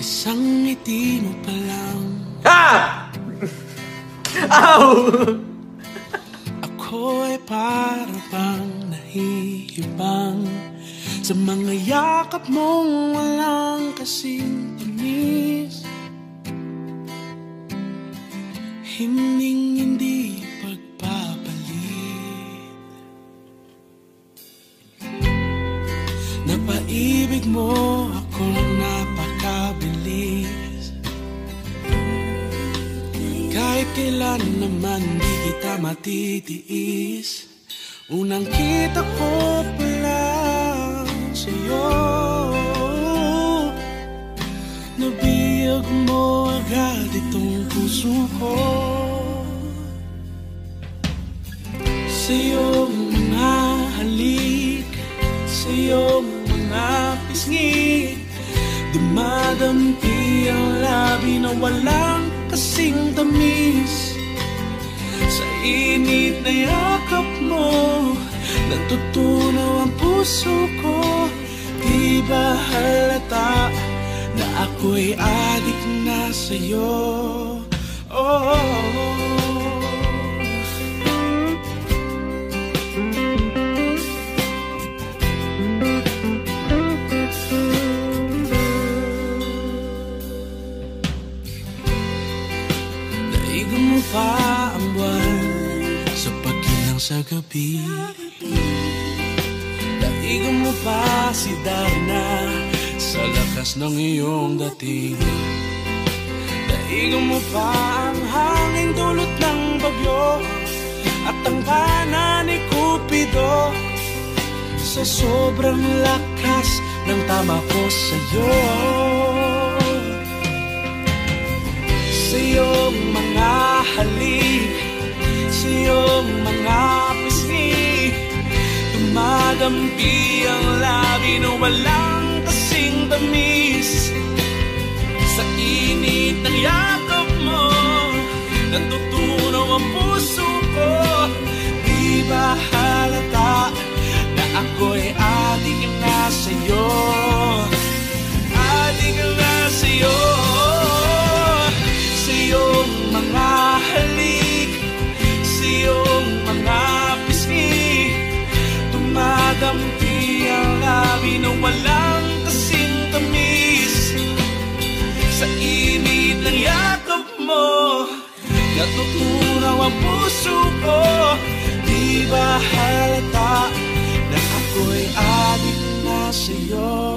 Isang ngiti mo pa lang Ah! Ow! Ako ay para bang nahihibang Sa mga yakap mong walang kasing tamis Hinding hindi pagpapalit Napaibig mo kailan naman di kita matitiis. Unang kita ko pa lang sa'yo. Nabiyag mo agad itong puso ko. Sa iyong mga halik Sa iyong mga pisngi. Dumadampi ang labi na walang kasing tamis init na yakap mo Natutunaw ang puso ko. Di ba halata na ako'y adik na sa'yo? Oh, Daig sa gabi. Daig mo pa si Darna Sa lakas ng iyong dating. Daig mo pa ang hanging dulot ng bagyo At ang pana ni Cupido. Sa sobrang lakas ng tama ko sa'yo Dumadampi ang labi na walang kasing tamis. Sa init ng yakap mo Natutunaw ang Natutunaw ang puso ko. Di ba halata na ako'y adik na sa'yo